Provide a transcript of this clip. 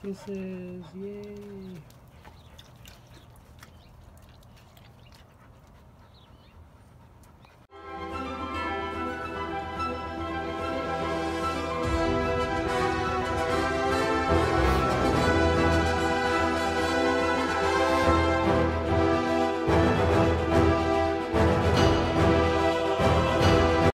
This is yay!